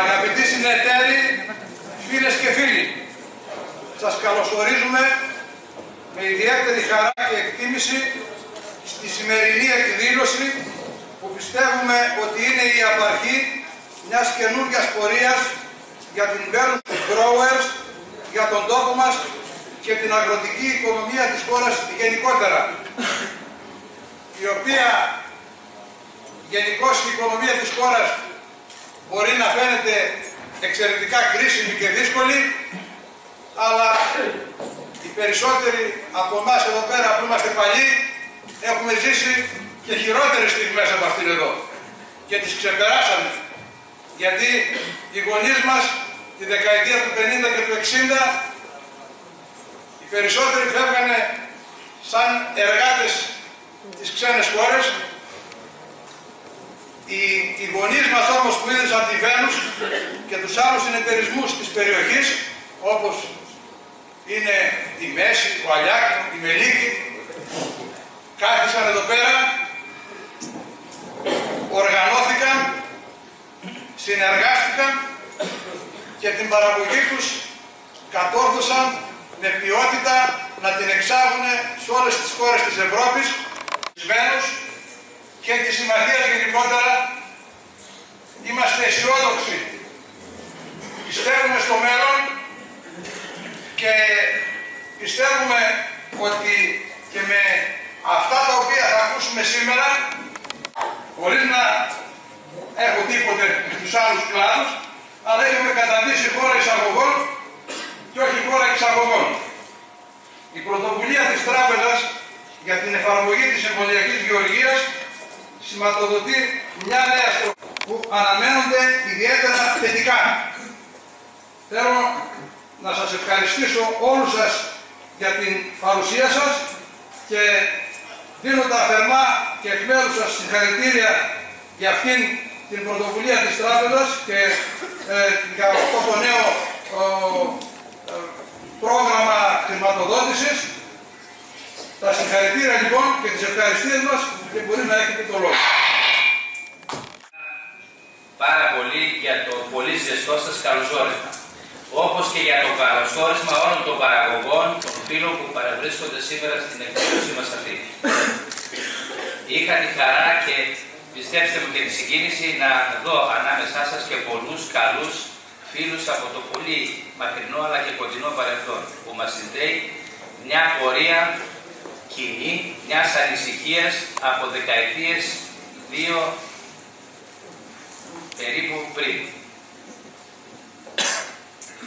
Αγαπητοί συνεταίροι, φίλες και φίλοι, σας καλωσορίζουμε με ιδιαίτερη χαρά και εκτίμηση στη σημερινή εκδήλωση που πιστεύουμε ότι είναι η απαρχή μιας καινούργιας πορείας για την Belt Growers, για τον τόπο μας και την αγροτική οικονομία της χώρας γενικότερα, η οποία γενικώς η οικονομία της χώρας μπορεί να φαίνεται εξαιρετικά κρίσιμη και δύσκολη, αλλά οι περισσότεροι από εμάς εδώ πέρα που είμαστε παλιοί έχουμε ζήσει και χειρότερες στιγμές από αυτήν εδώ και τις ξεπεράσαμε. Γιατί οι γονείς μας τη δεκαετία του 50 και του 60 οι περισσότεροι φεύγανε σαν εργάτες τις ξένες χώρες οι, οι γονείς μας όμως που είδαν τη Βένους και τους άλλους συνεταιρισμούς της περιοχής, όπως είναι η Μέση, ο Αλιάκ, η Μελίκη, κάθισαν εδώ πέρα, οργανώθηκαν, συνεργάστηκαν και την παραγωγή τους κατόρθωσαν με ποιότητα να την εξάγουν σε όλες τις χώρες της Ευρώπης, της Βένους, και τη συμμαχία γενικότερα είμαστε αισιόδοξοι. Πιστεύουμε στο μέλλον και πιστεύουμε ότι και με αυτά τα οποία θα ακούσουμε σήμερα, χωρίς να έχω τίποτε με τους άλλους κλάδους, αλλά έχουμε καταντήσει χώρα εισαγωγών και όχι χώρα εξαγωγών. Η πρωτοβουλία της Τράπεζας για την εφαρμογή της εμβολιακής γεωργίας σηματοδοτεί μια νέα στροφή που αναμένονται ιδιαίτερα θετικά. Θέλω να σας ευχαριστήσω όλους σας για την παρουσία σας και δίνω τα θερμά και εκ μέρους σας συγχαρητήρια για αυτήν την πρωτοβουλία της Τράπεζας και ε, για αυτό το νέο ε, πρόγραμμα χρηματοδότησης τα συγχαρητήρια λοιπόν και τις ευχαριστίες μας και μπορεί να έχετε το λόγο. Πάρα πολύ για το πολύ ζεστό σας καλωσόρισμα. Όπως και για το καλωσόρισμα όλων των παραγωγών, των φίλων που παραβρίσκονται σήμερα στην εκδήλωση μας αυτή. Είχα τη χαρά και πιστέψτε μου και τη συγκίνηση να δω ανάμεσά σας και πολλούς καλούς φίλους από το πολύ μακρινό αλλά και κοντινό παρελθόν που μας συνδέει μια πορεία κοινή μιας ανησυχίας από δεκαετίες δύο περίπου πριν.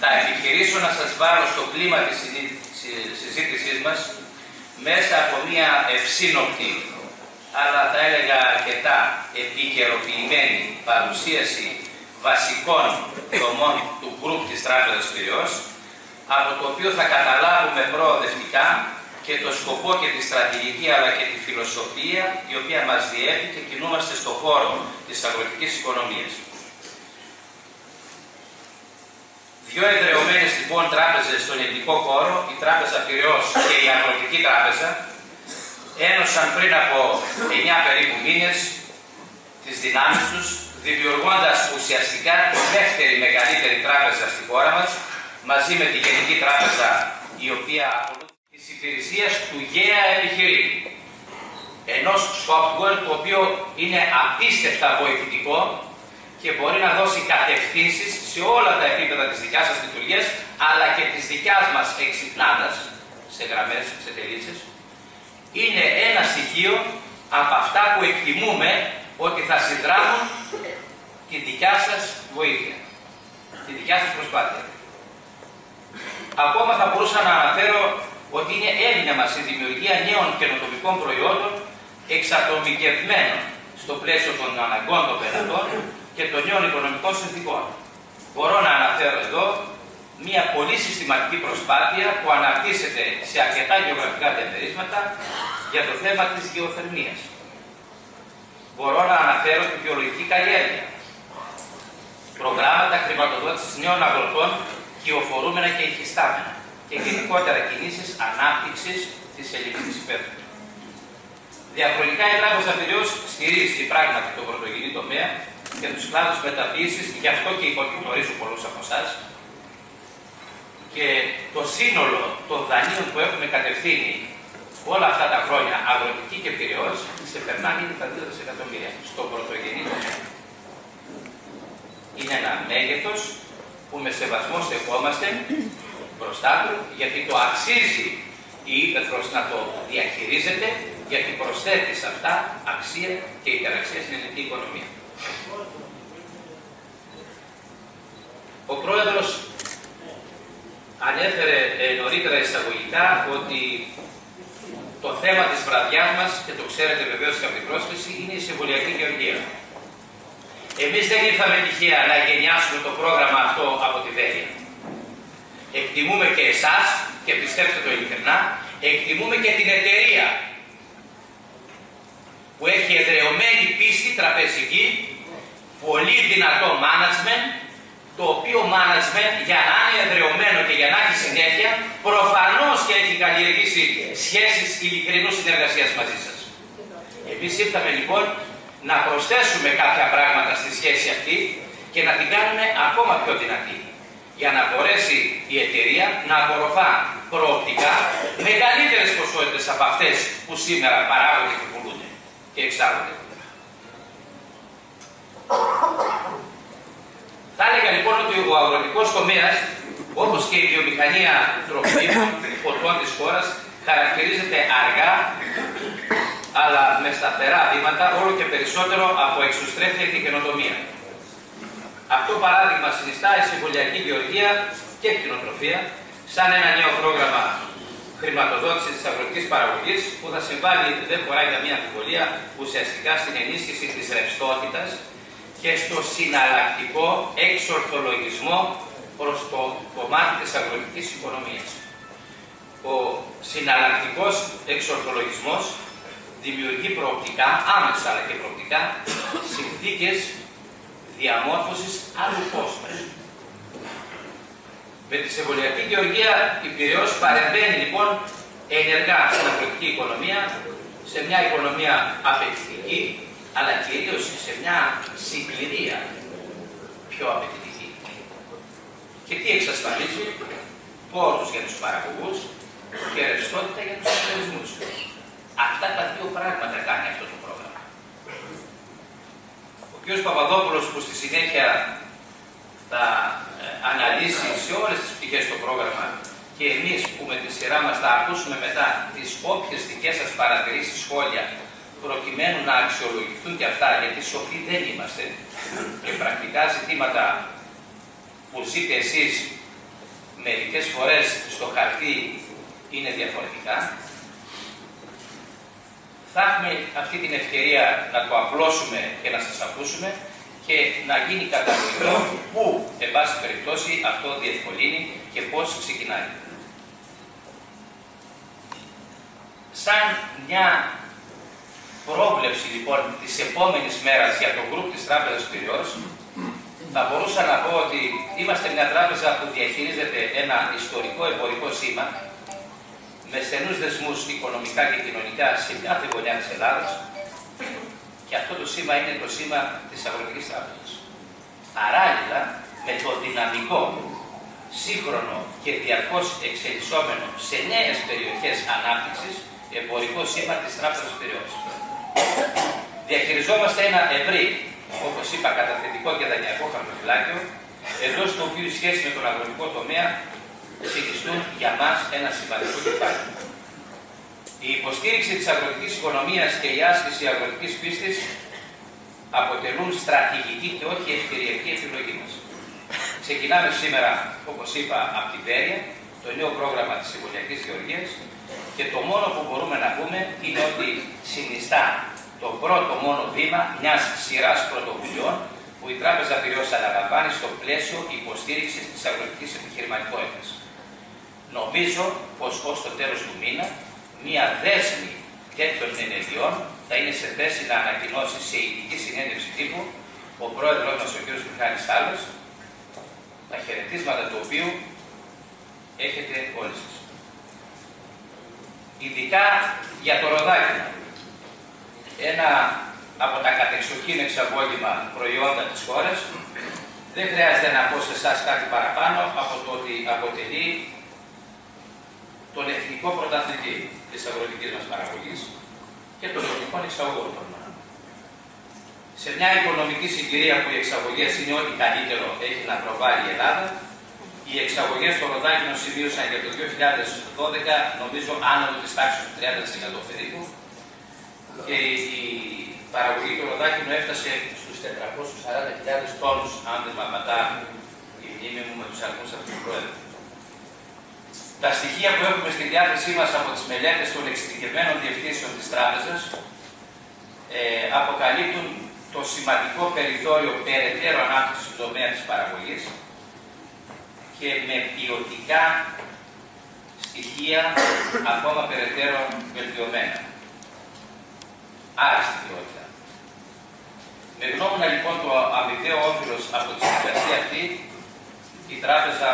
Θα επιχειρήσω να σας βάλω στο κλίμα της συζήτησής μας μέσα από μια ευσύνοπτη αλλά θα έλεγα αρκετά επικαιροποιημένη παρουσίαση βασικών δομών του γκρουπ της Τράπεζας Πυραιός, από το οποίο θα καταλάβουμε προοδευτικά και το σκοπό και τη στρατηγική αλλά και τη φιλοσοφία η οποία μας διέπει και κινούμαστε στο χώρο της αγροτικής οικονομίας. Δύο εδρεωμένες λοιπόν τράπεζες στον ελληνικό χώρο, η Τράπεζα Πυραιός και η Αγροτική Τράπεζα, ένωσαν πριν από 9 περίπου μήνες τις δυνάμεις τους, δημιουργώντας ουσιαστικά τη δεύτερη μεγαλύτερη τράπεζα στη χώρα μας, μαζί με τη Γενική Τράπεζα, η οποία της υπηρεσίας του ΓΕΑ επιχειρήτη. Ενός software το οποίο είναι απίστευτα βοηθητικό και μπορεί να δώσει κατευθύνσεις σε όλα τα επίπεδα της δικιάς σας λειτουργίας, αλλά και της δικιάς μας εξυπνάδας, σε γραμμές, σε τελίτσες, είναι ένα στοιχείο από αυτά που εκτιμούμε ότι θα συνδράμουν τη δικιά σας βοήθεια, τη δικιά σας προσπάθεια. Ακόμα θα μπορούσα να αναφέρω ότι είναι έδυναμα στη δημιουργία νέων καινοτομικών προϊόντων εξατομικευμένων στο πλαίσιο των αναγκών των πελατών και των νέων οικονομικών συνθήκων. Μπορώ να αναφέρω εδώ μια πολύ συστηματική προσπάθεια που αναρτήσεται σε αρκετά γεωγραφικά διαμερίσματα για το θέμα της γεωθερμίας. Μπορώ να αναφέρω την βιολογική καλλιέργεια, προγράμματα χρηματοδότησης νέων αγροτών κυοφορούμενα και υφιστάμενα και γενικότερα κινήσεις ανάπτυξης της ελληνικής υπαίθρου. Διαχρονικά η Τράπεζα Πυραιός στηρίζει πράγματι το πρωτογενή τομέα και τους κλάδους μεταποίησης, γι' αυτό και υποκειμορίζω πολλούς από εσάς. Και το σύνολο των δανείων που έχουμε κατευθύνει όλα αυτά τα χρόνια, αγροτική και πυραιός, σε περνάνε ήδη τα 2 δισεκατομμύρια στο πρωτογενή τομέα. Είναι ένα μέγεθος που με σεβασμό στεκόμαστε μπροστά του, γιατί το αξίζει η ύπεθρος να το διαχειρίζεται, γιατί προσθέτει σε αυτά αξία και υπεραξία στην ελληνική οικονομία. Ο πρόεδρος ανέφερε ε, νωρίτερα εισαγωγικά ότι το θέμα της βραδιάς μας, και το ξέρετε βεβαίως και από την πρόσκληση, είναι η συμβολιακή γεωργία. Εμείς δεν ήρθαμε τυχαία να εγκαινιάσουμε το πρόγραμμα αυτό από τη Βέλγια. Εκτιμούμε και εσάς, και πιστέψτε το ειλικρινά, εκτιμούμε και την εταιρεία που έχει εδρεωμένη πίστη τραπεζική, πολύ δυνατό management, το οποίο management για να είναι εδρεωμένο και για να έχει συνέχεια, προφανώς και έχει καλλιεργήσει σχέσεις ειλικρινούς συνεργασίας μαζί σας. Εμείς ήρθαμε λοιπόν να προσθέσουμε κάποια πράγματα στη σχέση αυτή και να την κάνουμε ακόμα πιο δυνατή για να μπορέσει η εταιρεία να απορροφά προοπτικά μεγαλύτερες ποσότητες από αυτές που σήμερα παράγονται και πουλούνται και εξάγονται. Θα έλεγα λοιπόν ότι ο αγροτικός τομέας, όπως και η βιομηχανία τροφίμων ποτών της χώρας, χαρακτηρίζεται αργά αλλά με σταθερά βήματα όλο και περισσότερο από εξωστρέφεια και καινοτομία. Αυτό παράδειγμα συνιστά η συμβολιακή γεωργία και κτηνοτροφία σαν ένα νέο πρόγραμμα χρηματοδότησης της αγροτικής παραγωγής που θα συμβάλλει, δεν χωράει καμία αμφιβολία, ουσιαστικά στην ενίσχυση της ρευστότητας και στο συναλλακτικό εξορθολογισμό προς το κομμάτι της αγροτικής οικονομίας. Ο συναλλακτικός εξορθολογισμός δημιουργεί προοπτικά, άμεσα αλλά και προοπτικά, συνθήκες διαμόρφωσης άλλου κόσμου. Με τη συμβολιακή γεωργία η Πυραιός παρεμβαίνει λοιπόν ενεργά στην αγροτική οικονομία, σε μια οικονομία απαιτητική, αλλά κυρίως σε μια συγκληρία πιο απαιτητική. Και τι εξασφαλίζει, πόρους για τους παραγωγούς και ρευστότητα για τους οργανισμούς. Αυτά τα δύο πράγματα κάνει αυτό το πρόγραμμα. Ο κ. Παπαδόπουλος που στη συνέχεια θα ε, αναλύσει σε όλες τις πτυχές το πρόγραμμα και εμείς που με τη σειρά μας θα ακούσουμε μετά τις όποιες δικές σας παρατηρήσεις, σχόλια, προκειμένου να αξιολογηθούν και αυτά, γιατί σοφοί δεν είμαστε και πρακτικά ζητήματα που ζείτε εσείς μερικές φορές στο χαρτί είναι διαφορετικά. Θα έχουμε αυτή την ευκαιρία να το απλώσουμε και να σας ακούσουμε και να γίνει κατανοητό που, εν πάση περιπτώσει, αυτό διευκολύνει και πώς ξεκινάει. Σαν μια πρόβλεψη λοιπόν της επόμενης μέρας για το γκρουπ της Τράπεζας Πυριός, θα μπορούσα να πω ότι είμαστε μια τράπεζα που διαχειρίζεται ένα ιστορικό εμπορικό σήμα με στενούς δεσμούς οικονομικά και κοινωνικά σε κάθε γωνιά της Ελλάδας και αυτό το σήμα είναι το σήμα της Αγροτικής Τράπεζας. Παράλληλα με το δυναμικό, σύγχρονο και διαρκώς εξελισσόμενο σε νέες περιοχές ανάπτυξης εμπορικό σήμα της Τράπεζας Πυραιός. Διαχειριζόμαστε ένα ευρύ, όπως είπα, καταθετικό και δανειακό χαρτοφυλάκιο, εντός του οποίου η σχέση με τον αγροτικό τομέα συνιστούν για μας ένα σημαντικό κεφάλαιο. Η υποστήριξη της αγροτικής οικονομίας και η άσκηση αγροτικής πίστης αποτελούν στρατηγική και όχι ευκαιριακή επιλογή μας. Ξεκινάμε σήμερα, όπως είπα, από την Βέρεια, το νέο πρόγραμμα της Συμβουλιακής Γεωργίας και το μόνο που μπορούμε να πούμε είναι ότι συνιστά το πρώτο μόνο βήμα μιας σειράς πρωτοβουλειών που η Τράπεζα Πυραιός αναλαμβάνει στο πλαίσιο υποστήριξης της αγροτικής επιχειρηματικότητας. Νομίζω πως ως το τέλος του μήνα μία δέσμη τέτοιων ενεργειών θα είναι σε θέση να ανακοινώσει σε ειδική συνέντευξη τύπου ο πρόεδρος μας ο κ. Μιχάλης Σάλλος, τα χαιρετίσματα του οποίου έχετε όλοι σας. Ειδικά για το Ροδάκι, ένα από τα κατεξοχήν εξαγώγημα προϊόντα της χώρας. Δεν χρειάζεται να πω σε εσάς κάτι παραπάνω από το ότι αποτελεί τον εθνικό πρωταθλητή της αγροτικής μας παραγωγής και των εθνικών εξαγωγών. Σε μια οικονομική συγκυρία που οι εξαγωγές είναι ό,τι καλύτερο έχει να προβάλλει η Ελλάδα, οι εξαγωγές στο Ροδάκινο σημείωσαν για το 2012 νομίζω άνω της τάξης του 30% περίπου και η παραγωγή του Ροδάκινου έφτασε στους 440.000 τόνους, αν δεν μαματά η μνήμη μου με τους αριθμού αυτού του Πρόεδρου. Τα στοιχεία που έχουμε στη διάθεσή μας από τις μελέτες των εξειδικευμένων διευθύνσεων της Τράπεζας ε, αποκαλύπτουν το σημαντικό περιθώριο περαιτέρω ανάπτυξης του τομέα της παραγωγής και με ποιοτικά στοιχεία ακόμα περαιτέρω βελτιωμένα. Άριστη ποιότητα. Με γνώμονα λοιπόν το αμοιβαίο όφελο από τη συνεργασία αυτή, η τράπεζα, όπω προανέφερα,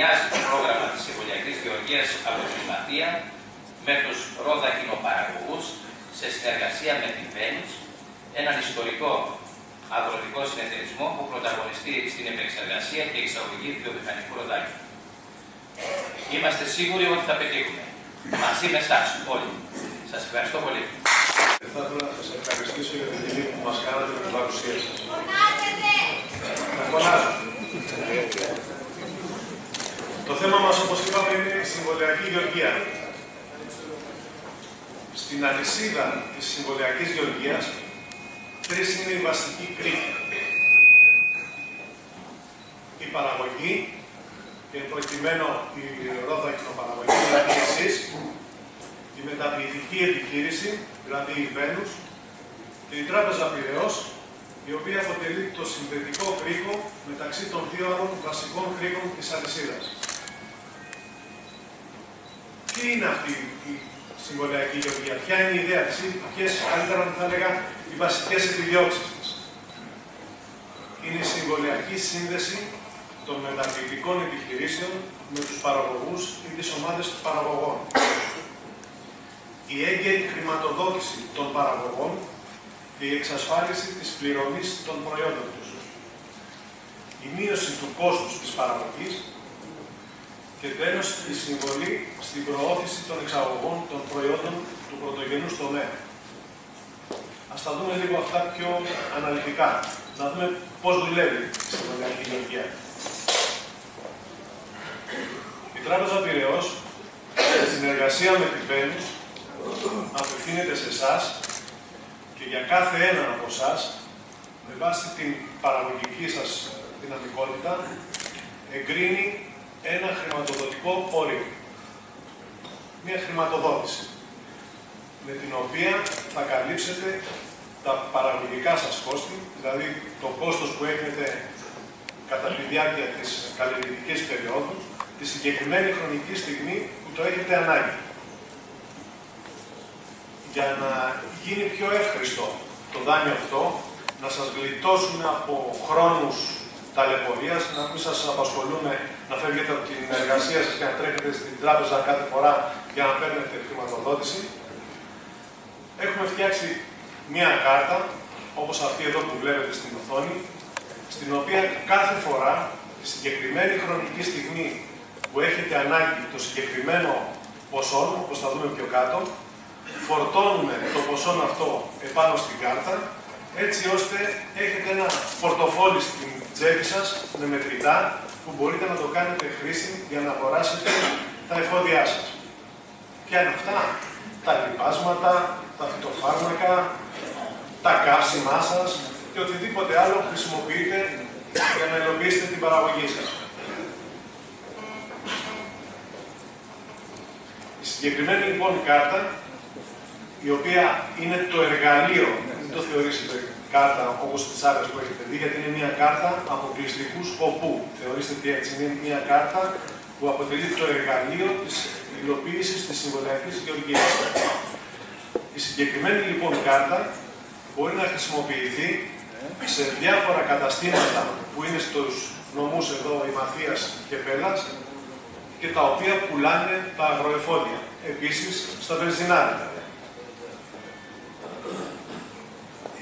εγκαινιάζει το πρόγραμμα της Εμβολιακής Γεωργίας από τη Μαθία με τους ρόδα κοινοπαραγωγού σε συνεργασία με την Βένους, έναν ιστορικό αγροτικό συνεταιρισμό που πρωταγωνιστεί στην επεξεργασία και εξαγωγή βιομηχανικού ροδάκιου. Είμαστε σίγουροι ότι θα πετύχουμε. Μαζί με εσάς όλοι. Σας ευχαριστώ πολύ. Θα ήθελα να σας ευχαριστήσω για την τιμή που μας κάνατε με την παρουσία σας. Το θέμα μας, όπως είπαμε, είναι η συμβολιακή γεωργία. Στην αλυσίδα της συμβολιακής γεωργίας τρεις είναι οι βασικοί κρίκοι. Η παραγωγή, και προκειμένου η ρόδα παραγωγή, δηλαδή εσείς, η μεταποιητική επιχείρηση, δηλαδή η Βένους, και η Τράπεζα Πυραιός, η οποία αποτελεί το συνδετικό κρίκο μεταξύ των δύο άλλων βασικών κρίκων της αλυσίδας. Τι είναι αυτή η συμβολιακή γεωργία, ποια είναι η ιδέα της, ποιες, καλύτερα θα έλεγα, οι βασικές επιδιώξεις της. Είναι η συμβολιακή σύνδεση των μεταποιητικών επιχειρήσεων με τους παραγωγούς ή τις ομάδες των παραγωγών. Η έγκαιρη χρηματοδότηση των παραγωγών και η εξασφάλιση της πληρωμής των προϊόντων τους. Η μείωση του κόστους της παραγωγής και τέλος η συμβολή στην προώθηση των εξαγωγών των προϊόντων του πρωτογενούς τομέα. Ας τα δούμε λίγο αυτά πιο αναλυτικά. Να δούμε πώς δουλεύει η συμβολιακή γεωργία. Η Τράπεζα Πυραιός, σε συνεργασία με την Πένους, απευθύνεται σε εσάς και για κάθε έναν από εσάς, με βάση την παραγωγική σας δυναμικότητα, εγκρίνει ένα χρηματοδοτικό όριο. Μια χρηματοδότηση, με την οποία θα καλύψετε τα παραγωγικά σας κόστη, δηλαδή το κόστος που έχετε κατά τη διάρκεια της καλλιεργητικής περίοδου, τη συγκεκριμένη χρονική στιγμή που το έχετε ανάγκη. Για να γίνει πιο εύχριστο το δάνειο αυτό, να σας γλιτώσουμε από χρόνους ταλαιπωρίας, να μην σας απασχολούμε να φεύγετε από την εργασία σας και να τρέχετε στην τράπεζα κάθε φορά για να παίρνετε χρηματοδότηση. Έχουμε φτιάξει μία κάρτα, όπως αυτή εδώ που βλέπετε στην οθόνη, στην οποία κάθε φορά, τη συγκεκριμένη χρονική στιγμή που έχετε ανάγκη το συγκεκριμένο ποσό, όπως θα δούμε πιο κάτω, φορτώνουμε το ποσό αυτό επάνω στην κάρτα, έτσι ώστε έχετε ένα πορτοφόλι στην τσέπη σας με μετρητά που μπορείτε να το κάνετε χρήση για να αγοράσετε τα εφόδια σας. Ποια είναι αυτά, τα λοιπάσματα, τα φυτοφάρμακα, τα καύσιμά σας και οτιδήποτε άλλο χρησιμοποιείτε για να υλοποιήσετε την παραγωγή σας. Η συγκεκριμένη λοιπόν κάρτα, η οποία είναι το εργαλείο, δεν το θεωρήσετε κάρτα όπως τι άλλε που έχετε δει, γιατί είναι μια κάρτα αποκλειστικού σκοπού. Θεωρήστε ότι έτσι είναι μια κάρτα που αποτελεί το εργαλείο της υλοποίησης της συμβολιακής γεωργίας. Η συγκεκριμένη λοιπόν κάρτα μπορεί να χρησιμοποιηθεί σε διάφορα καταστήματα που είναι στους νομούς εδώ η Μαθίας και Πέλας και τα οποία πουλάνε τα αγροεφόδια. Επίσης στα βενζινάρια.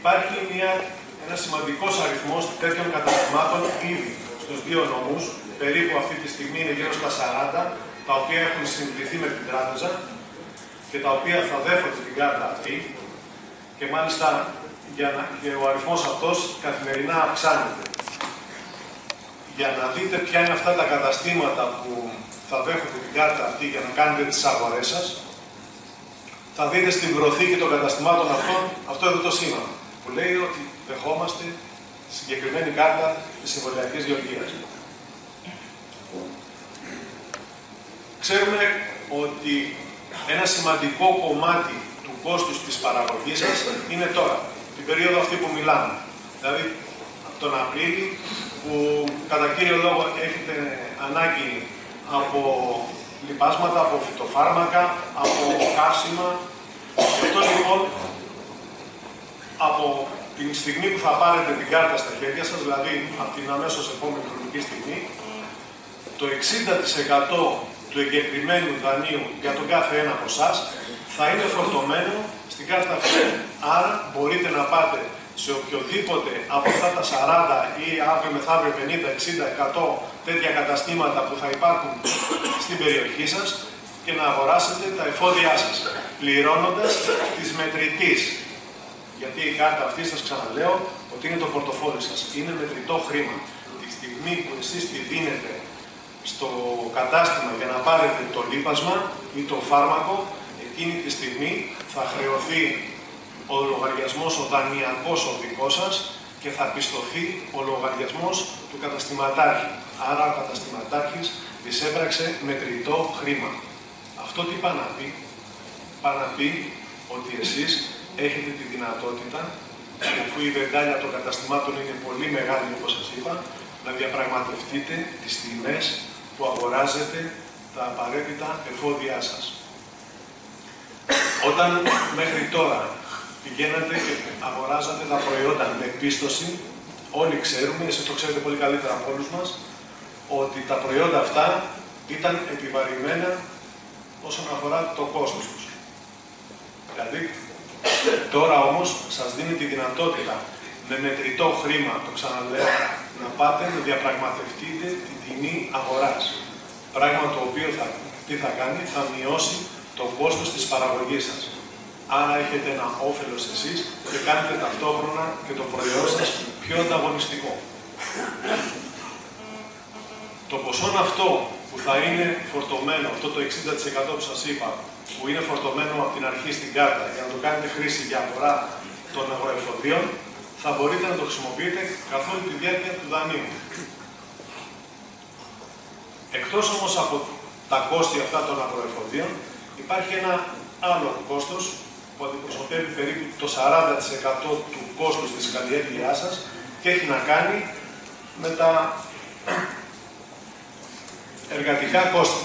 Υπάρχει μια, ένας σημαντικός αριθμός τέτοιων καταστημάτων ήδη στους δύο νομούς, περίπου αυτή τη στιγμή είναι γύρω στα 40, τα οποία έχουν συνδυθεί με την τράπεζα και τα οποία θα δέχονται την κάρτα αυτή. Και μάλιστα για να, και ο αριθμός αυτός καθημερινά αυξάνεται. Για να δείτε ποια είναι αυτά τα καταστήματα που θα δέχονται την κάρτα αυτή για να κάνετε τις αγορές σας, θα δείτε στην προθήκη των καταστημάτων αυτών αυτό εδώ το σήμα που λέει ότι δεχόμαστε συγκεκριμένη κάρτα της συμβολιακής γεωργίας. Ξέρουμε ότι ένα σημαντικό κομμάτι του κόστους της παραγωγής σας είναι τώρα, την περίοδο αυτή που μιλάμε. Δηλαδή, από τον Απρίλιο, που κατά κύριο λόγο έχετε ανάγκη από λιπάσματα, από φυτοφάρμακα, από καύσιμα. Αυτό λοιπόν, από την στιγμή που θα πάρετε την κάρτα στα χέρια σας, δηλαδή από την αμέσως επόμενη χρονική στιγμή, το 60% του εγκεκριμένου δανείου για τον κάθε ένα από εσάς θα είναι φορτωμένο στην κάρτα αυτή. Άρα μπορείτε να πάτε σε οποιοδήποτε από αυτά τα 40 ή αύριο μεθαύριο 50, 60, 100 τέτοια καταστήματα που θα υπάρχουν στην περιοχή σας και να αγοράσετε τα εφόδια σας, πληρώνοντας τις μετρητής. Γιατί η κάρτα αυτή σας ξαναλέω ότι είναι το πορτοφόλι σας, είναι μετρητό χρήμα. Τη στιγμή που εσείς τη δίνετε στο κατάστημα για να πάρετε το λίπασμα ή το φάρμακο, εκείνη τη στιγμή θα χρεωθεί ο λογαριασμός, ο δανειακός ο δικός σας και θα πιστωθεί ο λογαριασμός του καταστηματάρχη. Άρα ο καταστηματάρχης εισέπραξε μετρητό χρήμα. Αυτό τι πάει να πει; Πάει να πει ότι εσείς έχετε τη δυνατότητα, αφού η βεντάλια των καταστημάτων είναι πολύ μεγάλη όπως σας είπα, να διαπραγματευτείτε τις τιμές που αγοράζετε τα απαραίτητα εφόδια σας. Όταν μέχρι τώρα πηγαίνατε και αγοράζατε τα προϊόντα με πίστοση, όλοι ξέρουμε, εσείς το ξέρετε πολύ καλύτερα από όλους μας, ότι τα προϊόντα αυτά ήταν επιβαρημένα όσον αφορά το κόστος τους. Δηλαδή, τώρα όμως σας δίνει τη δυνατότητα με μετρητό χρήμα, το ξαναλέω, να πάτε να διαπραγματευτείτε την τιμή αγοράς. Πράγμα το οποίο θα, τι θα κάνει, θα μειώσει το κόστος της παραγωγής σας. Άρα έχετε ένα όφελος εσείς και κάνετε ταυτόχρονα και το προϊόν σας πιο ανταγωνιστικό. Το ποσό αυτό που θα είναι φορτωμένο, αυτό το 60% που σας είπα, που είναι φορτωμένο από την αρχή στην κάρτα για να το κάνετε χρήση για αγορά των αγροεφοδίων, θα μπορείτε να το χρησιμοποιείτε καθ' όλη τη διάρκεια του δανείου. Εκτός όμως από τα κόστη αυτά των αγροεφοδίων, υπάρχει ένα άλλο κόστος που αντιπροσωπεύει περίπου το 40% του κόστους της καλλιέργειάς σας και έχει να κάνει με τα εργατικά κόστη.